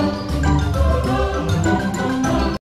Lord.